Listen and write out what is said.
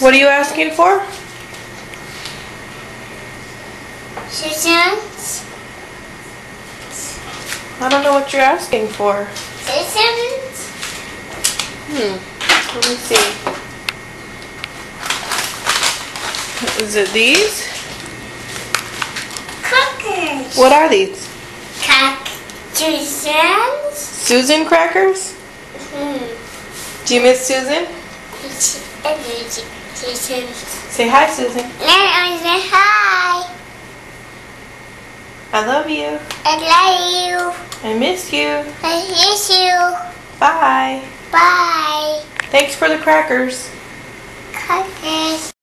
What are you asking for? Susans. I don't know what you're asking for. Susans. Hmm. Let me see. Is it these? Crackers. What are these? Susans. Susan crackers? Hmm. Do you miss Susan? Susans. Say hi, Susan. I say hi. I love you. I love you. I miss you. I miss you. Bye. Bye. Thanks for the. Crackers.